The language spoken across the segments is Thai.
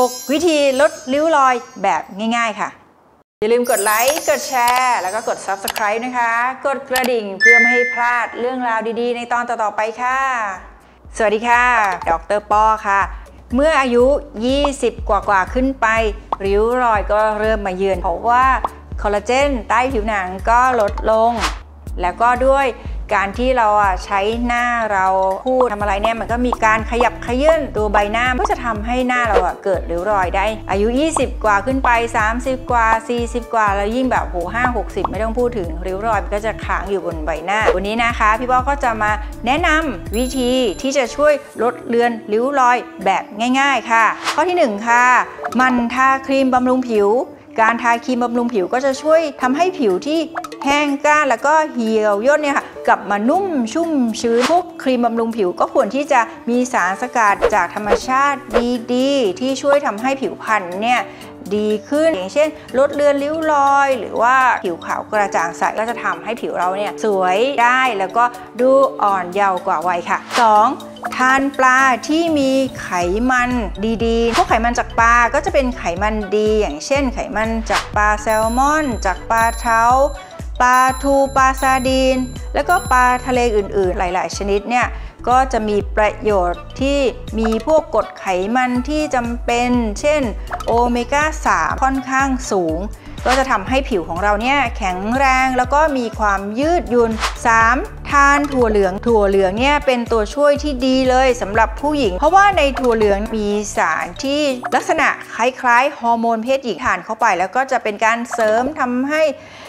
6 วิธีลดริ้วรอยแบบง่าย ๆ ค่ะ อย่าลืมกดไลค์ กดแชร์ แล้วก็กด Subscribe นะคะ กดกระดิ่งเพื่อไม่ให้พลาดเรื่องราวดีๆ ในตอนต่อ ๆ ไปค่ะ สวัสดีค่ะ ดรปอค่ะ เมื่ออายุ 20 กว่าๆขึ้นไป ริ้วรอยก็เริ่มมาเยือนเพราะว่าคอลลาเจนใต้ผิวหนังก็ลดลง แล้วก็ด้วย การที่เราอะใช้หน้าเราพูดทำอะไรเนี่ยมันก็มีการขยับขยื่นตัวใบหน้าก็จะทำให้หน้าเราอะเกิดริ้วรอยได้ อายุ 20 กว่าขึ้นไป 30 กว่า 40 กว่า แล้วยิ่งแบบโห5 60ไม่ต้องพูดถึงริ้วรอยมันก็จะค้างอยู่บนใบหน้า วันนี้นะคะ พี่ป้อก็จะมาแนะนำวิธีที่จะช่วยลดเลือนริ้วรอยแบบง่าย ๆ ค่ะ ข้อที่ 1 ค่ะ มันทาครีมบำรุงผิว การทาครีมบำรุงผิวก็จะช่วยทำให้ผิวที่แห้งกร้านแล้วก็เหี่ยวย่นเนี่ยค่ะกลับมานุ่มชุ่มชื้นพวกครีมบำรุงผิวก็ควรที่จะมีสารสกัดจากธรรมชาติดีๆ ที่ช่วยทำให้ผิวพรรณเนี่ยดีขึ้นอย่างเช่น ลดเลือนริ้วรอย หรือว่าผิวขาวกระจ่างใสก็จะทำให้ผิวเราเนี่ยสวยได้แล้วก็ดูอ่อนเยาว์กว่าวัยค่ะ 2. ทานปลาที่มีไขมันดีๆ พวกไขมันจากปลาก็จะเป็นไขมันดี อย่างเช่น ไขมันจากปลาแซลมอน จากปลาเท้าปลาทูปลาซาดีน แล้วก็ปลาทะเลอื่นๆ หลาย ๆ ชนิดเนี่ยก็จะมีประโยชน์ที่มีพวกกรดไขมันที่จำเป็น เช่นโอเมก้า 3 ค่อนข้างสูง ก็จะทำให้ผิวของเราเนี่ยแข็งแรงแล้วก็มีความยืดหยุ่น 3. ทานถั่วเหลืองถั่วเหลืองเนี่ยเป็นตัวช่วยที่ดีเลยสำหรับผู้หญิง เพราะว่าในถั่วเหลืองมีสารที่ลักษณะคล้ายๆฮอร์โมนเพศหญิงทานเข้าไป แล้วก็จะเป็นการเสริมทำให้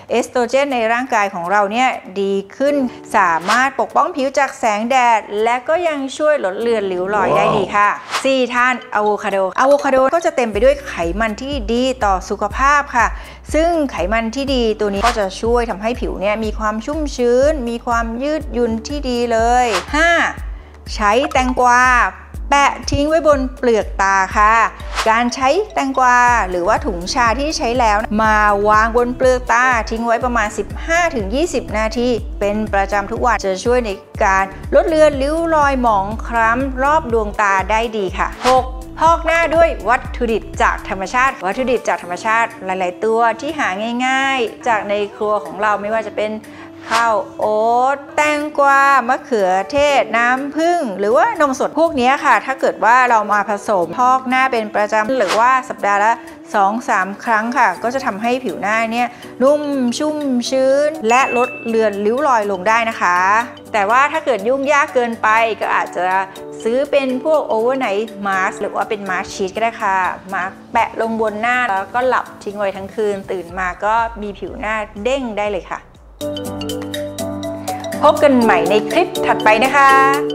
เอสโตรเจนในร่างกายของเราเนี่ยดีขึ้น สามารถปกป้องผิวจากแสงแดด และก็ยังช่วยลดเลือนริ้วรอยได้ดีค่ะ 4. ทานอะโวคาโดอะโวคาโดก็จะเต็มไปด้วยไขมันที่ดีต่อสุขภาพค่ะ ซึ่งไขมันที่ดีตัวนี้ก็จะช่วยทำให้ผิวเนี่ยมีความชุ่มชื้น มีความยืดหยุ่นที่ดีเลย 5. ใช้แตงกวา แปะทิ้งไว้บนเปลือกตาค่ะ การใช้แตงกวาหรือว่าถุงชาที่ใช้แล้ว มาวางบนเปลือกตาทิ้งไว้ประมาณ 15-20 นาที เป็นประจำทุกวันจะช่วยในการลดเลือนริ้วรอยหมองคล้ำรอบดวงตาได้ดีค่ะ 6. พอกหน้าด้วยวัตถุดิบจากธรรมชาติ วัตถุดิบจากธรรมชาติหลาย ๆ ตัวที่หาง่าย ๆ จากในครัวของเราไม่ว่าจะเป็น ข้าวโอ๊ตแตงกวามะเขือเทศน้ำผึ้งหรือว่านมสดพวกนี้ค่ะ ถ้าเกิดว่าเรามาผสมพอกหน้าเป็นประจำหรือว่าสัปดาห์ละ 2-3 ครั้งค่ะ ก็จะทำให้ผิวหน้าเนี่ยนุ่มชุ่มชื้น และลดเลือนริ้วรอยลงได้นะคะ แต่ว่าถ้าเกิดยุ่งยากเกินไปก็อาจจะซื้อเป็นพวก overnight mask หรือว่าเป็น mask sheet ก็ได้ค่ะ มาแปะลงบนหน้าแล้วก็หลับทิ้งไว้ทั้งคืน ตื่นมาก็มีผิวหน้าเด้งได้เลยค่ะ พบกันใหม่ในคลิปถัดไปนะคะ